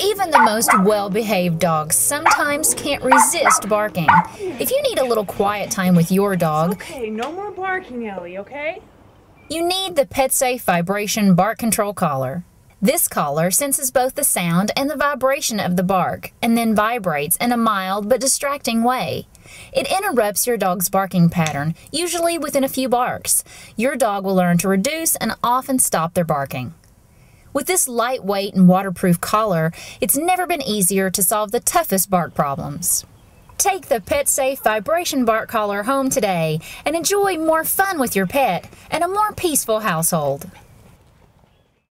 Even the most well behaved dogs sometimes can't resist barking. If you need a little quiet time with your dog, Okay, no more barking, Ellie, okay? you need the PetSafe Vibration Bark Control Collar. This collar senses both the sound and the vibration of the bark and then vibrates in a mild but distracting way. It interrupts your dog's barking pattern, usually within a few barks. Your dog will learn to reduce and often stop their barking. With this lightweight and waterproof collar, it's never been easier to solve the toughest bark problems. Take the PetSafe Vibration Bark Collar home today and enjoy more fun with your pet and a more peaceful household.